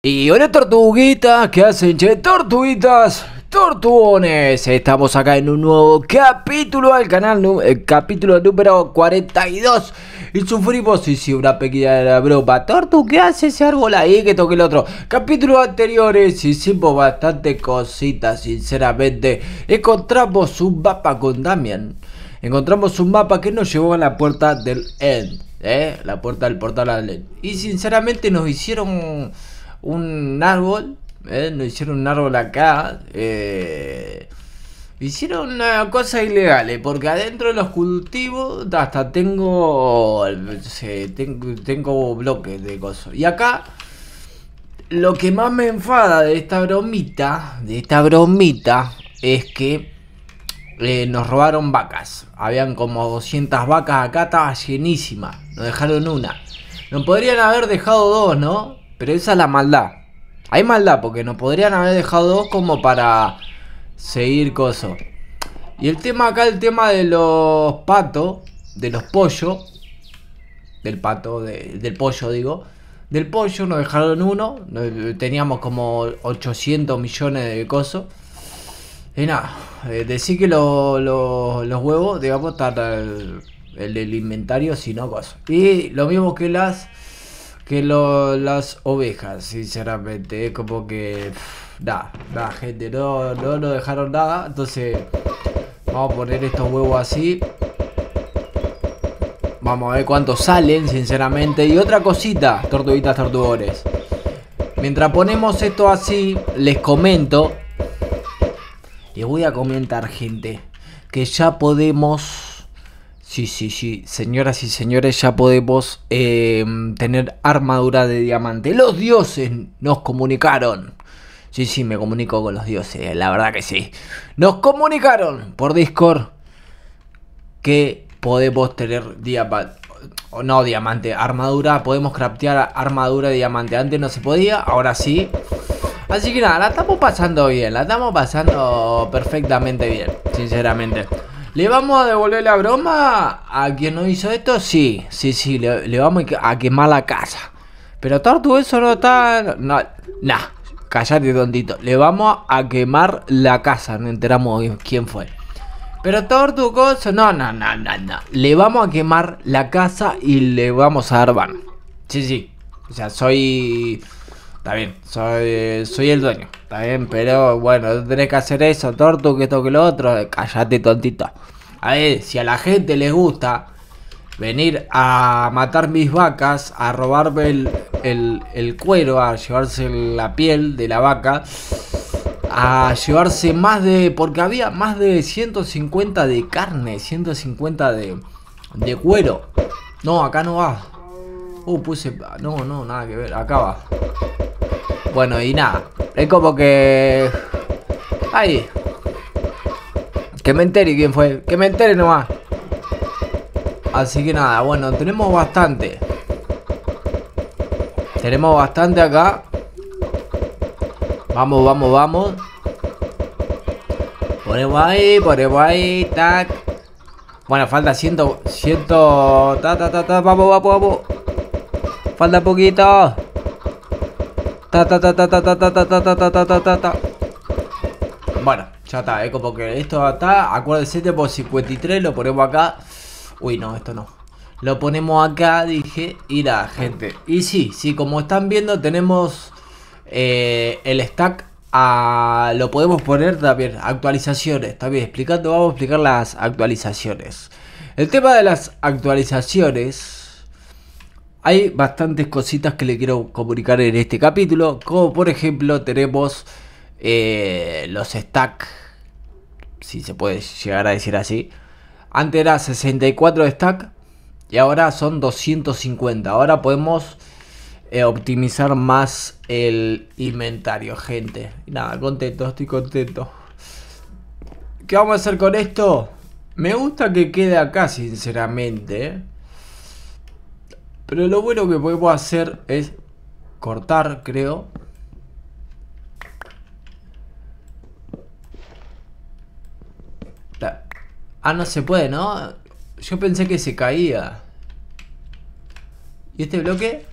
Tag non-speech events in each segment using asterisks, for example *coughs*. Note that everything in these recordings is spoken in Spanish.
Y hola tortuguitas, ¿qué hacen che? Tortuguitas, tortugones, estamos acá en un nuevo capítulo al canal, el capítulo número 42 Y sufrimos, y si una pequeña broma, Tortu, ¿qué hace ese árbol ahí que toque el otro? Capítulos anteriores hicimos bastante cositas, sinceramente Encontramos un mapa con Damian Encontramos un mapa que nos llevó a la puerta del End, ¿eh? La puerta del portal al End Y sinceramente nos hicieron un árbol, ¿eh? nos hicieron un árbol acá, eh, hicieron una cosa ilegal, ¿eh? porque adentro de los cultivos hasta tengo, tengo, bloques de cosas. Y acá, lo que más me enfada de esta bromita, de esta bromita, es que eh, nos robaron vacas. Habían como 200 vacas acá, estaba llenísima. Nos dejaron una. Nos podrían haber dejado dos, ¿no? Pero esa es la maldad. Hay maldad porque nos podrían haber dejado dos como para seguir coso. Y el tema acá, el tema de los patos, de los pollos, del pato, del pollo digo, del pollo nos dejaron uno, teníamos como 800 millones de cosos. Y nada, eh, decir que los huevos, digamos, están el, el, inventario, si no cosas. Y lo mismo que las que las ovejas, sinceramente. Como que. Da, da, gente, no, no nos dejaron nada. Entonces, vamos a poner estos huevos así. Vamos a ver cuántos salen, sinceramente. Y otra cosita, tortuguitas tortugones. Mientras ponemos esto así, les comento. Les voy a comentar, gente. Que ya podemos Sí, sí, sí, señoras y señores, ya podemos em, tener armadura de diamante. Los dioses nos comunicaron. Sí, sí, me comunico con los dioses, la verdad que sí. Nos comunicaron por Discord que podemos tener diamante. No, diamante, armadura. Podemos craftear armadura de diamante. Antes no se podía, ahora sí. Así que nada, la estamos pasando bien, la estamos pasando perfectamente bien, sinceramente. ¿Le vamos a devolver la broma a quien no hizo esto? Sí, sí, sí, le, vamos a quemar la casa. Pero Tortu, eso no está... No, nah, cállate tontito. Le vamos a quemar la casa, no enteramos quién fue. Pero Tortu, cosa... No, no, no, no, no. Le vamos a quemar la casa y le vamos a dar van. Sí, sí. O sea, soy... Está bien, soy, soy el dueño. Está bien, pero bueno, tenés que hacer eso, torto, que esto, que lo otro. Cállate, tontito. A ver, si a la gente les gusta venir a matar mis vacas, a robarme el, el, cuero, a llevarse la piel de la vaca, a llevarse más de... Porque había más de 150 de carne, 150 de, de cuero. No, acá no va. Uh, puse... No, no, nada que ver. Acá va. Bueno, y nada. Es como que... Ahí. Que me entere quién fue. Que me entere nomás. Así que nada, bueno, tenemos bastante. Tenemos bastante acá. Vamos, vamos, vamos. Ponemos ahí, ponemos ahí, tac. Bueno, falta ciento, ciento, ta, ta, ta, ta, vamos, vamos, vamos. Falta poquito. Ta ta ta ta ta ta ta ta ta ta ta ta ta Bueno, ya está, es como que esto está. Acuérdense de por 53, lo ponemos acá. Uy, no, esto no. Lo ponemos acá, dije. Y la gente. Y sí, sí, como están viendo, tenemos eh, el stack. A, lo podemos poner también. Actualizaciones, también explicando. Vamos a explicar las actualizaciones. El tema de las actualizaciones hay bastantes cositas que le quiero comunicar en este capítulo. Como por ejemplo tenemos eh, los stack. Si se puede llegar a decir así. Antes era 64 de stack. Y ahora son 250. Ahora podemos eh, optimizar más el inventario, gente. nada, contento, estoy contento. ¿Qué vamos a hacer con esto? Me gusta que quede acá, sinceramente. ¿eh? Pero lo bueno que podemos hacer es cortar, creo. Ah, no se puede, ¿no? Yo pensé que se caía. ¿Y este bloque?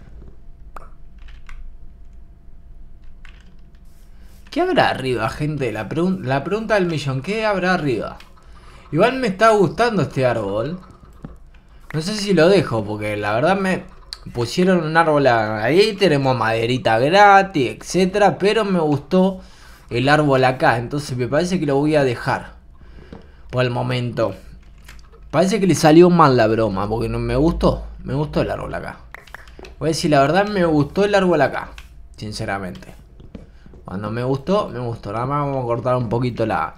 ¿Qué habrá arriba, gente? La, la pregunta del millón, ¿qué habrá arriba? Igual me está gustando este árbol. No sé si lo dejo, porque la verdad me pusieron un árbol ahí, tenemos maderita gratis, etcétera, pero me gustó el árbol acá, entonces me parece que lo voy a dejar. Por el momento. Parece que le salió mal la broma, porque no me gustó. Me gustó el árbol acá. Voy a decir la verdad, me gustó el árbol acá. Sinceramente. Cuando me gustó, me gustó. Nada más vamos a cortar un poquito la...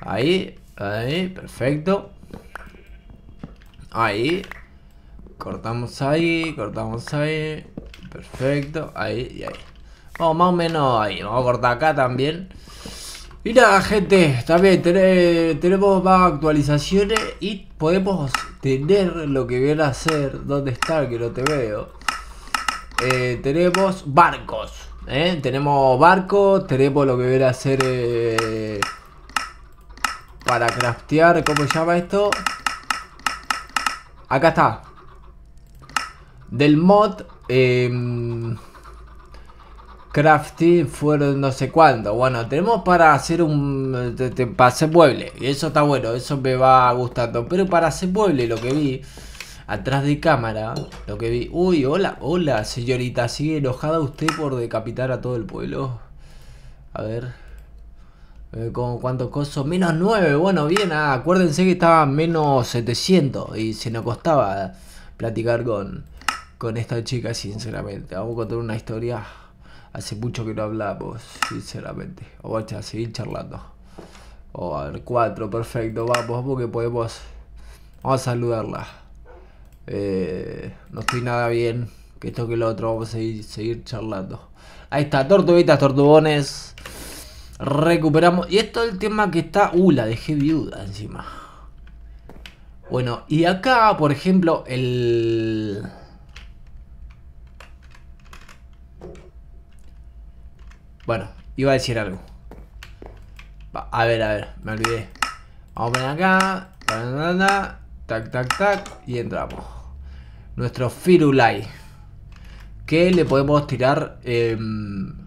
Ahí, ahí, perfecto. Ahí. Cortamos ahí, cortamos ahí. Perfecto, ahí y ahí. Vamos más o menos ahí. Vamos a cortar acá también. Y nada, gente, también tenemos más actualizaciones y podemos tener lo que viene a ser. ¿Dónde está? Que no te veo. Eh, tenemos barcos. ¿eh? Tenemos barcos, tenemos lo que viene a ser eh, para craftear. ¿Cómo se llama esto? Acá está. Del mod. Eh, crafting fueron no sé cuándo. Bueno, tenemos para hacer un... para hacer mueble. Y eso está bueno, eso me va gustando. Pero para hacer mueble lo que vi... Atrás de cámara, lo que vi... Uy, hola, hola señorita. ¿Sigue enojada usted por decapitar a todo el pueblo? A ver... Eh, ¿Con cuántos cosos? Menos 9, bueno, bien, ah, acuérdense que estaba menos 700 y se nos costaba platicar con, con esta chica, sinceramente. Vamos a contar una historia Hace mucho que no hablamos, sinceramente. Vamos a seguir charlando. O a ver, cuatro, perfecto. Vamos, porque podemos. Vamos a saludarla. Eh, no estoy nada bien. Que esto que lo otro. Vamos a seguir, seguir charlando. Ahí está, tortuguitas, tortugones. Recuperamos. Y esto es el tema que está. Uh, la dejé viuda encima. Bueno, y acá, por ejemplo, el. Bueno, iba a decir algo. A ver, a ver, me olvidé. Vamos a poner acá. Tac, tac, tac. Y entramos. Nuestro Firulai. Que le podemos tirar em,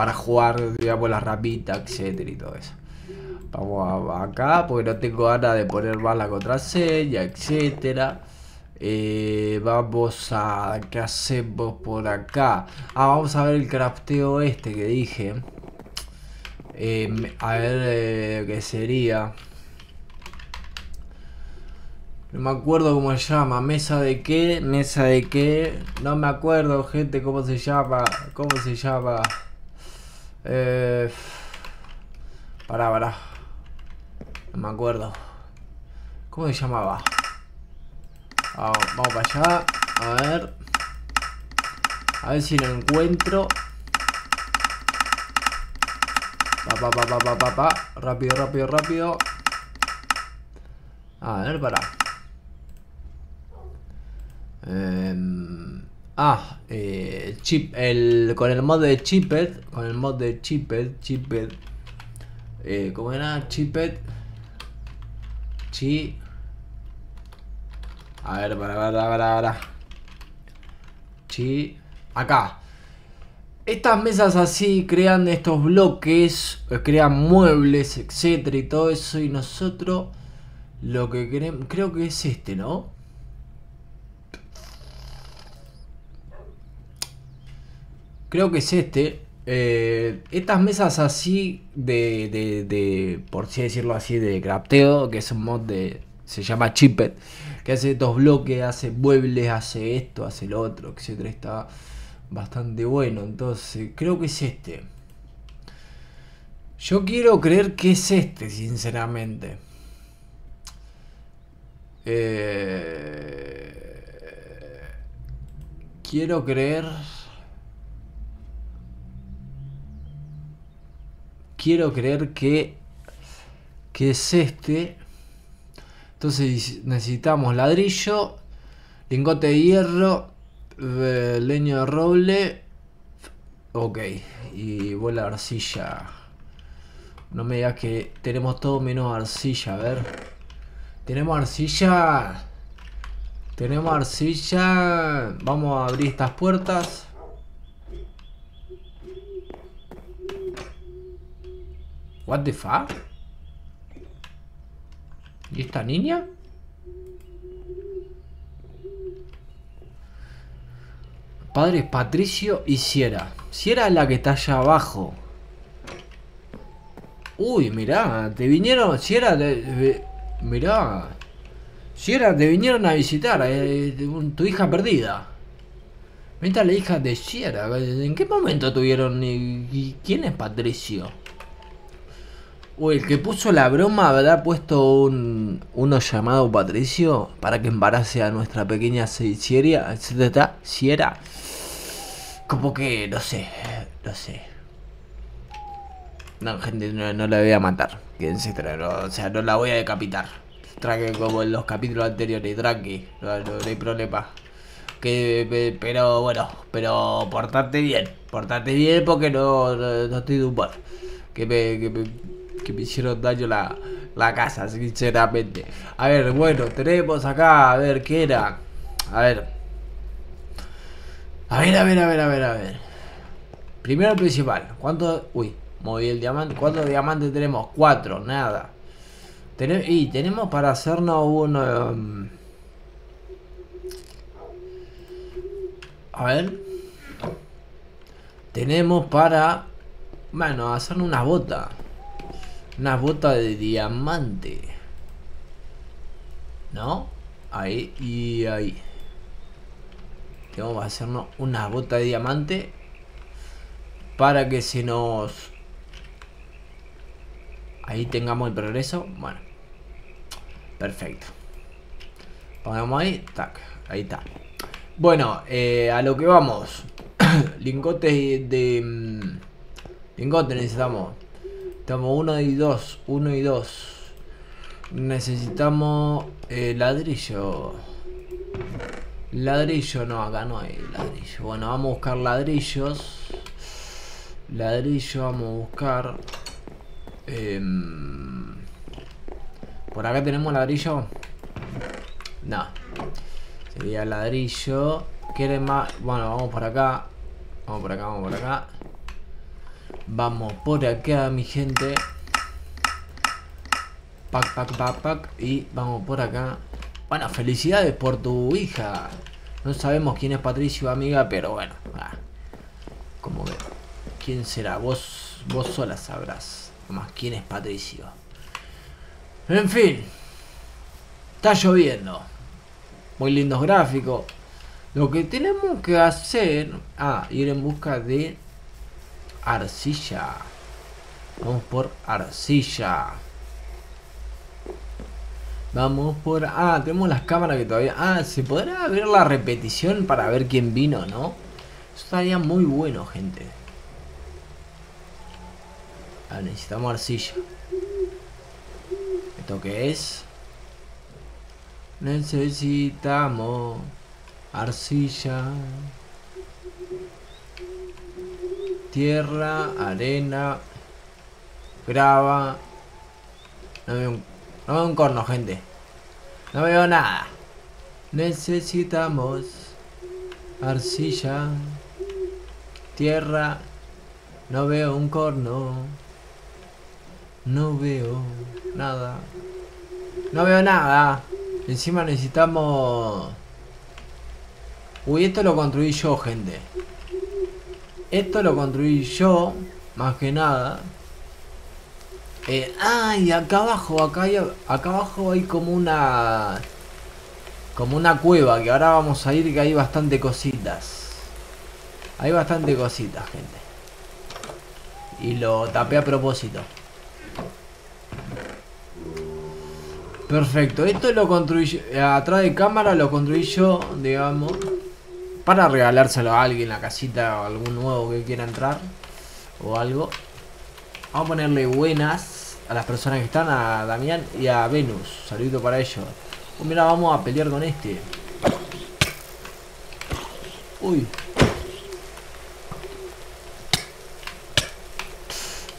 para jugar, digamos, la rapita, etcétera y todo eso. Vamos acá porque no tengo ganas de poner más la contraseña, etcétera. Eh, vamos a... ¿Qué hacemos por acá? Ah, vamos a ver el crafteo este que dije. Eh, a ver eh, qué sería. No me acuerdo cómo se llama. ¿Mesa de qué? ¿Mesa de qué? No me acuerdo, gente, cómo se llama. ¿Cómo se llama? Eh... Pará, pará. No me acuerdo. ¿Cómo se llamaba? Vamos, para allá. A ver. A ver si lo encuentro. Pa, pa, pa, pa, pa, pa, Rápido, rápido, rápido. A ver, para. Em, ah, eh, chip, el, con el mod de Chipet, con el mod de Chipet, Chipet, eh, ¿cómo era? Chipet, Chi, a ver, para, para, para, para. Sí. Acá. Estas mesas así crean estos bloques, eh, crean muebles, etcétera y todo eso. Y nosotros lo que queremos, creo que es este, ¿no? Creo que es este. Eh, estas mesas así de, de, de, por así decirlo así, de crafteo, que es un mod de, se llama Chipet que hace estos bloques, hace muebles, hace esto, hace lo otro, etcétera. Está bastante bueno. Entonces, creo que es este. Yo quiero creer que es este, sinceramente. Eh, quiero creer... Quiero creer que... Que es este. Entonces necesitamos ladrillo, lingote de hierro, leño de roble. Ok, y bola de arcilla. No me digas que tenemos todo menos arcilla, a ver. Tenemos arcilla. Tenemos arcilla. Vamos a abrir estas puertas. What the fuck? ¿Y esta niña? Padres Patricio y Sierra. Sierra es la que está allá abajo. Uy, mirá, te vinieron, Sierra, te, mirá. Sierra, te vinieron a visitar, eh, tu hija perdida. Mira la hija de Sierra, ¿en qué momento tuvieron y quién es Patricio? Uy, el que puso la broma habrá puesto un, uno llamado Patricio para que embarace a nuestra pequeña Sierra. Sierra. Como que, no sé, no sé. No, gente, no, la voy a matar. Quédense o sea, no la voy a decapitar. Traque como en los capítulos anteriores, tranqui, no, hay problema. Que, pero bueno, pero portate bien, portate bien porque no, no, estoy de humor. Que que me que me hicieron daño la, la casa, sinceramente. A ver, bueno, tenemos acá, a ver, ¿qué era? A ver. A ver, a ver, a ver, a ver, a ver. Primero principal, ¿cuánto? Uy, moví el diamante. ¿Cuántos diamantes tenemos? Cuatro, nada. y tenemos para hacernos un... Um, a ver. Tenemos para... Bueno, hacernos una bota. Una bota de diamante. ¿No? Ahí y ahí. Vamos a hacernos una bota de diamante. Para que se nos... Ahí tengamos el progreso. Bueno. Perfecto. Ponemos ahí. Tac. Ahí está. Bueno, eh, a lo que vamos. *coughs* lingotes de... de mm, lingotes necesitamos. Necesitamos uno y dos. Uno y dos. Necesitamos eh, ladrillo. Ladrillo, no, acá no hay ladrillo. Bueno, vamos a buscar ladrillos. Ladrillo, vamos a buscar. Em, por acá tenemos ladrillo. No. Sería ladrillo. ¿Quieren más? Bueno, vamos por acá. Vamos por acá, vamos por acá. Vamos por acá, mi gente. Pac, pac, pac, pac. Y vamos por acá. Bueno, felicidades por tu hija. No sabemos quién es Patricio, amiga, pero bueno. Como ve. ¿Quién será? Vos, vos sola sabrás. Más quién es Patricio. En fin. Está lloviendo. Muy lindos gráficos. Lo que tenemos que hacer... Ah, ir en busca de arcilla. Vamos por arcilla. Vamos por... Ah, tenemos las cámaras que todavía... Ah, ¿se podrá ver la repetición para ver quién vino, no? Eso estaría muy bueno, gente. Ah, necesitamos arcilla. ¿Esto qué es? Necesitamos arcilla. Tierra, arena, grava. No veo un, no veo un corno, gente. No veo nada. Necesitamos arcilla, tierra. No veo un corno. No veo nada. No veo nada. Encima necesitamos... Uy, esto lo construí yo, gente. Esto lo construí yo, más que nada. Eh, ay, acá abajo, acá, hay, acá abajo hay como una... Como una cueva, que ahora vamos a ir y que hay bastante cositas. Hay bastante cositas, gente. Y lo tapé a propósito. Perfecto, esto lo construí atrás de cámara lo construí yo, digamos. Para regalárselo a alguien, la casita o algún nuevo que quiera entrar. O algo. Vamos a ponerle buenas a las personas que están, a Damián y a Venus. Saludo para ellos. Oh, mira, vamos a pelear con este. Uy.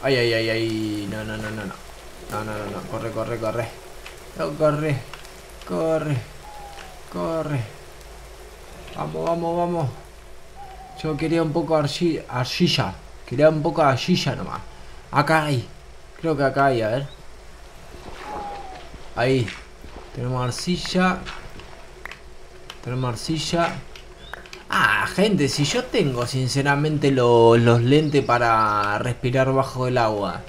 Ay, ay, ay, ay. No, no, no, no, no. No, no, no, no. Corre, corre, corre. No, corre. Corre. Corre. Vamos, vamos, vamos. Yo quería un poco de arcilla. Quería un poco arcilla nomás. Acá hay. Creo que acá hay, a ver. Ahí. Tenemos arcilla. Tenemos arcilla. Ah, gente, si yo tengo sinceramente los lentes para respirar bajo el agua.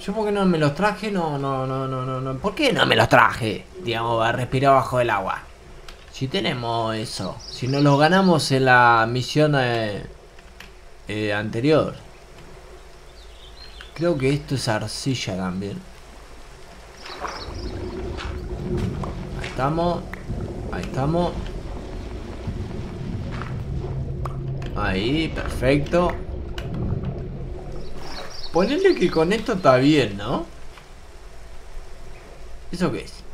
Yo porque no me los traje, no, no, no, no, no, no. ¿Por qué no me los traje? Digamos, a respirar bajo el agua. Si tenemos eso. Si no los ganamos en la misión eh, eh, anterior. Creo que esto es arcilla también. Ahí estamos. Ahí estamos. Ahí, perfecto. Ponele que con esto está bien, ¿no? ¿Eso qué es?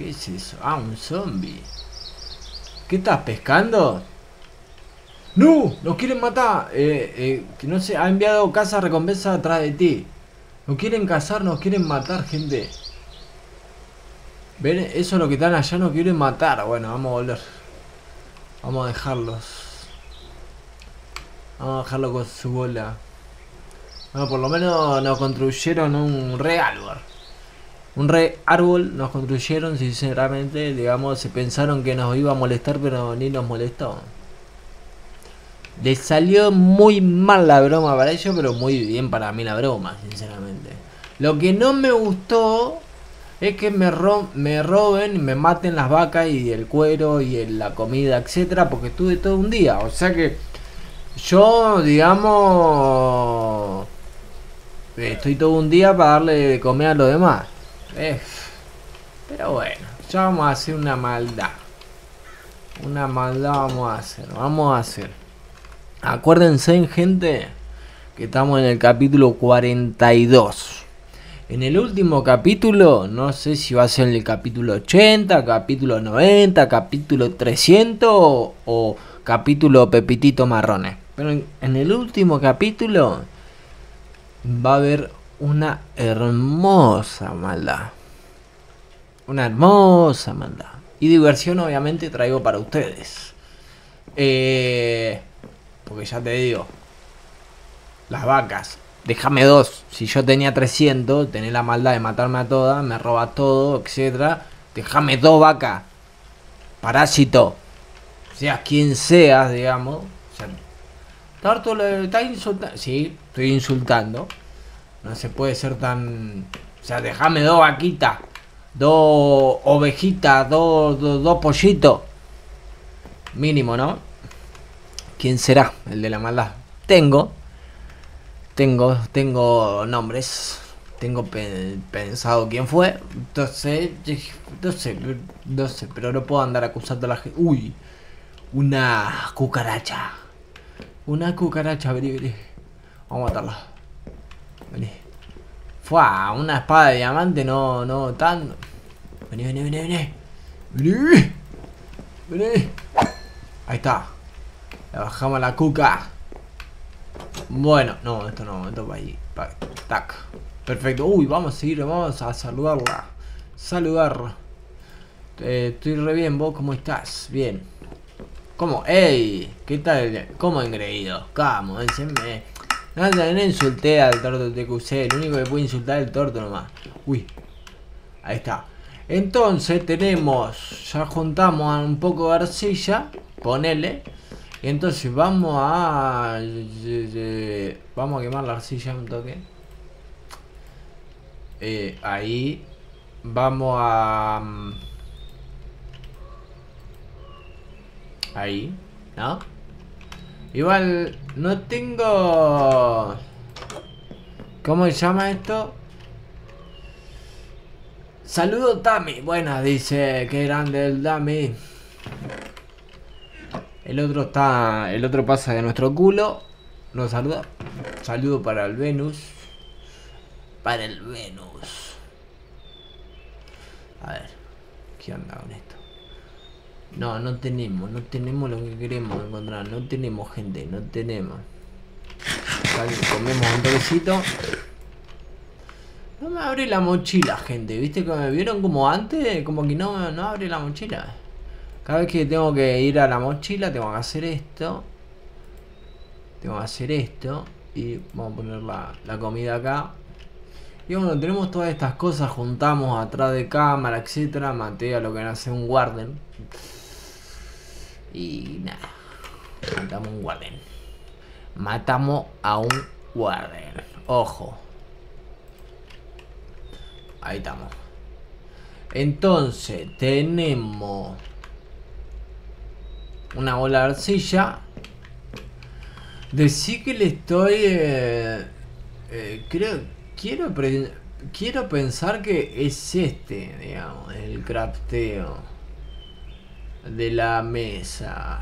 ¿Qué es eso? Ah, un zombie. ¿Qué estás pescando? ¡No! ¡Nos quieren matar! Eh, eh, que no sé, ha enviado casa recompensa atrás de ti. Nos quieren cazar, nos quieren matar, gente. ¿Ven? Eso es lo que están allá, nos quieren matar. Bueno, vamos a volver. Vamos a dejarlos. Vamos a dejarlo con su bola. Bueno, por lo menos nos construyeron un re árbol. Un re árbol nos construyeron, sinceramente. Digamos, se pensaron que nos iba a molestar, pero ni nos molestó. Le salió muy mal la broma para ellos, pero muy bien para mí la broma, sinceramente. Lo que no me gustó es que me, me roben me maten las vacas y el cuero y la comida, etcétera, porque estuve todo un día. O sea que yo, digamos, estoy todo un día para darle de comer a los demás. Eh, pero bueno, ya vamos a hacer una maldad. Una maldad vamos a hacer, vamos a hacer. Acuérdense, gente, que estamos en el capítulo 42. En el último capítulo, no sé si va a ser el capítulo 80, capítulo 90, capítulo 300 o, capítulo Pepitito Marrones. Pero en, el último capítulo va a haber una hermosa maldad. Una hermosa maldad. Y diversión obviamente traigo para ustedes. Eh, porque ya te digo, las vacas déjame dos. Si yo tenía 300, tenés la maldad de matarme a todas, me roba todo, etcétera. Déjame dos vacas. Parásito. Seas quien seas, digamos. O sea, insultando. Sí, estoy insultando. No se puede ser tan. O sea, déjame dos vaquitas. Dos ovejitas, dos, dos, pollitos. Mínimo, ¿no? ¿Quién será el de la maldad? Tengo, tengo, tengo nombres. Tengo pensado quién fue. Entonces, no sé, no sé, pero no puedo andar acusando a la gente. Uy, una cucaracha. Una cucaracha, vení, vení. Vamos a matarla. Vení. Fue una espada de diamante, no, no tan. Vení, vení, vení, vení. Vení. Vení. Ahí está. Le bajamos la cuca. Bueno, no, esto no, esto va ahí. Tac. Perfecto. Uy, vamos a seguir, vamos a saludarla. Saludar. Eh, estoy re bien, vos, ¿cómo estás? Bien. ¿Cómo? ¡Ey! ¿Qué tal? ¿Cómo engreído? ¿Cómo? me... No, no insulté al torto TQC, el único que puede insultar es el torto nomás. Uy. Ahí está. Entonces tenemos, ya juntamos un poco de arcilla, ponele. Entonces vamos a... Vamos a quemar la arcilla un toque. Eh, ahí. Vamos a... Mm, ahí. ¿No? Igual no tengo... ¿Cómo se llama esto? Saludo Tami. Buena, dice. Qué grande el Tami. El otro está. El otro pasa de nuestro culo. Nos saluda. Saludo para el Venus. Para el Venus. A ver. ¿Qué onda con esto? No, no tenemos. No tenemos lo que queremos encontrar. No tenemos gente. No tenemos. Comemos un toquecito. No me abre la mochila, gente. ¿Viste que me vieron como antes? Como que no, no abre la mochila. Cada vez que tengo que ir a la mochila tengo que hacer esto. Tengo que hacer esto. Y vamos a poner la, comida acá. Y bueno, tenemos todas estas cosas, juntamos atrás de cámara, etcétera. Maté a lo que nace un warden. Y nada. Matamos un warden. Matamos a un warden. Ojo. Ahí estamos. Entonces, tenemos una bola de arcilla. Decí que le estoy... Eh, eh, creo... Quiero, quiero pensar que es este, digamos, el crafteo de la mesa.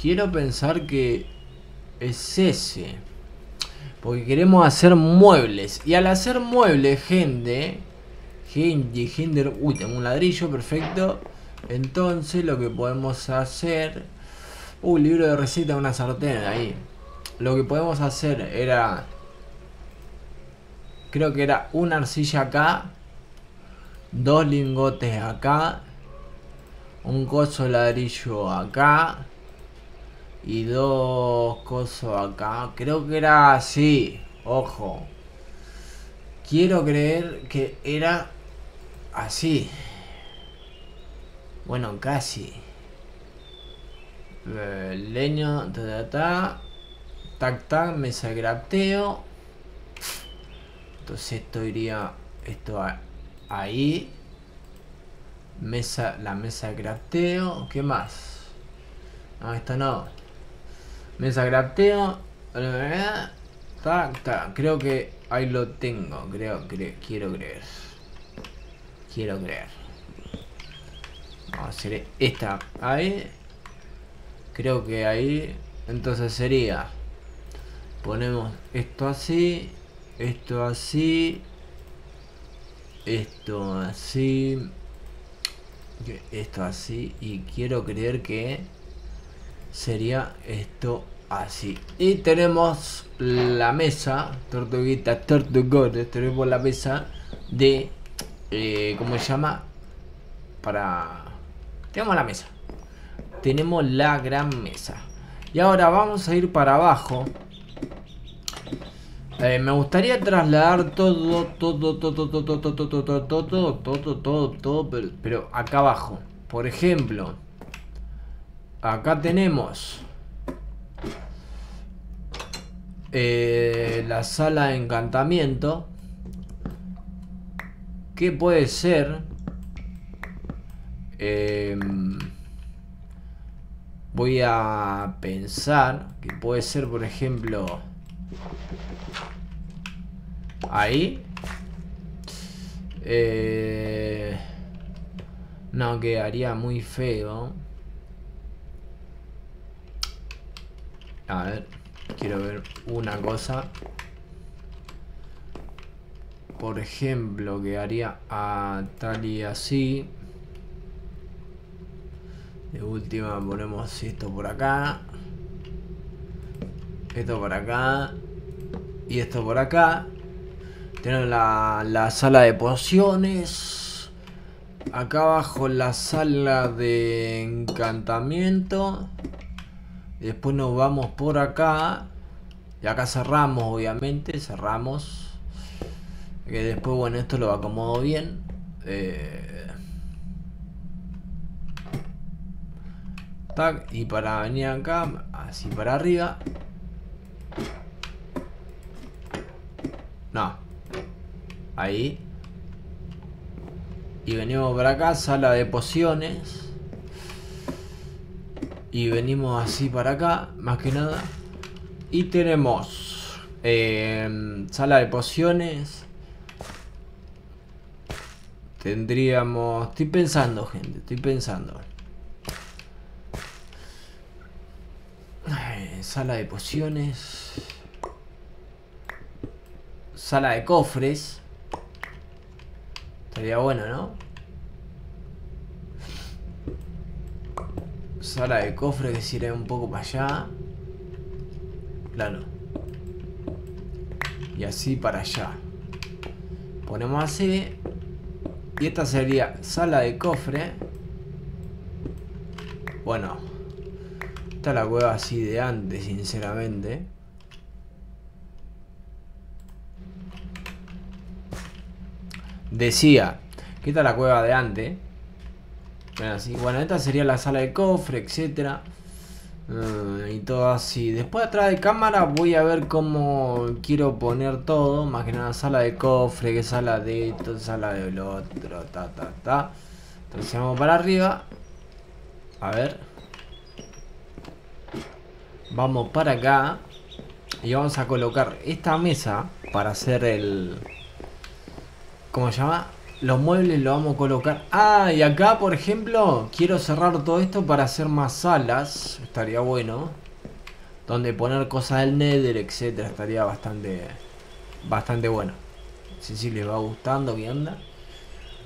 Quiero pensar que es ese. Porque queremos hacer muebles. Y al hacer muebles, gente... Gente, gente... Uy, tengo un ladrillo, perfecto. Entonces lo que podemos hacer... Uy, libro de receta, una sartén ahí. Lo que podemos hacer era... Creo que era una arcilla acá. Dos lingotes acá. Un coso ladrillo acá y dos cosas acá. Creo que era así. Ojo. Quiero creer que era así. Bueno, casi. Eh, leño, ta, ta, Tac, tac, mesa de. Entonces esto iría... Esto ahí. Mesa, la mesa de crafteo. ¿Qué más? No, esto no. Mesa grapteo. Creo que ahí lo tengo. Creo, creo, quiero creer. Quiero creer. Vamos a hacer esta ahí. Creo que ahí. Entonces sería. Ponemos esto así. Esto así. Esto así. Esto así. Y quiero creer que sería esto así. Y tenemos la mesa, tortuguita, tortugones, tenemos la mesa de, eh, ¿cómo se llama? Para... Tenemos la mesa. Tenemos la gran mesa. Y ahora vamos a ir para abajo. Me gustaría trasladar todo, todo, todo, todo, todo, todo, todo, todo, todo, todo, todo, todo, pero acá abajo. Por ejemplo, acá tenemos eh, la sala de encantamiento que puede ser em, voy a pensar que puede ser por ejemplo ahí eh, no quedaría muy feo A ver, quiero ver una cosa. Por ejemplo, que haría a tal y así. De última ponemos esto por acá. Esto por acá. Y esto por acá. Tenemos la, la sala de pociones. Acá abajo la sala de encantamiento. Después nos vamos por acá. Y acá cerramos, obviamente. Cerramos. Que después, bueno, esto lo acomodo bien. Eh, tac, y para venir acá, así para arriba. No. Ahí. Y venimos para acá, sala de pociones. Y venimos así para acá, más que nada. Y tenemos eh, sala de pociones. Tendríamos... Estoy pensando, gente, estoy pensando. sala de pociones. Sala de cofres. Estaría bueno, ¿no? Sala de cofre que se un poco para allá. Claro. Y así para allá. Ponemos así. Y esta sería sala de cofre. Bueno. Esta es la cueva así de antes, sinceramente. Decía, es la cueva de antes. Bueno, así, bueno, esta sería la sala de cofre, etcétera. Eh, y todo así. Después atrás de cámara voy a ver cómo quiero poner todo. Más que nada sala de cofre, que sala de esto, sala de lo otro, ta, ta, ta. Entonces vamos para arriba. A ver. Vamos para acá. Y vamos a colocar esta mesa para hacer el... ¿Cómo se llama? Los muebles los vamos a colocar. Ah, y acá, por ejemplo, quiero cerrar todo esto para hacer más salas. Estaría bueno. Donde poner cosas del Nether, etcétera. Estaría bastante, bastante bueno. Si sí, les va gustando, ¿qué onda?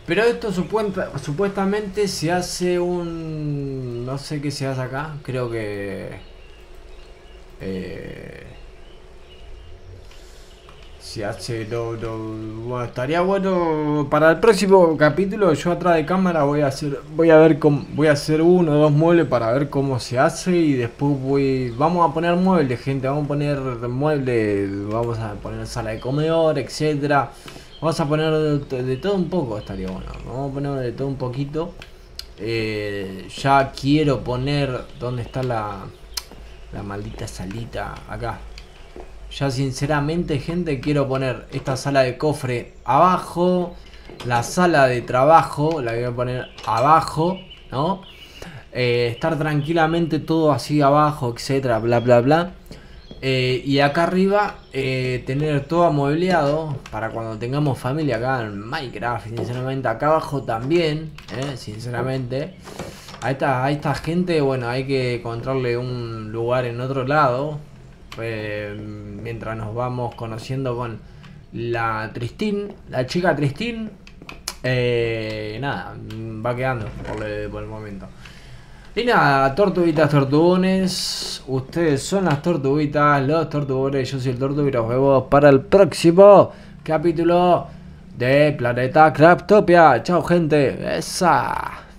Pero esto supuestamente se hace un... No sé qué se hace acá. Creo que... Eh, se hace lo, bueno, estaría bueno para el próximo capítulo yo atrás de cámara voy a hacer voy a ver cómo, voy a hacer uno o dos muebles para ver cómo se hace y después voy vamos a poner muebles gente vamos a poner muebles vamos a poner sala de comedor etcétera. Vamos a poner de, todo un poco estaría bueno vamos a poner de todo un poquito. Eh, ya quiero poner dónde está la la maldita salita acá ya sinceramente, gente, quiero poner esta sala de cofre abajo. La sala de trabajo la voy a poner abajo, ¿no? Eh, estar tranquilamente todo así abajo, etcétera, bla, bla, bla. Eh, y acá arriba eh, tener todo amuebleado para cuando tengamos familia acá en Minecraft, sinceramente. Acá abajo también, sinceramente. A esta, a esta gente, bueno, hay que encontrarle un lugar en otro lado mientras nos vamos conociendo con la Tristín, la chica Tristín, eh, nada, va quedando por, el momento. Y nada, tortuguitas, tortugones. Ustedes son las tortuguitas, los tortugones. Yo soy el tortugo y los para el próximo capítulo de Planeta Craftopia. Chao, gente. Esa.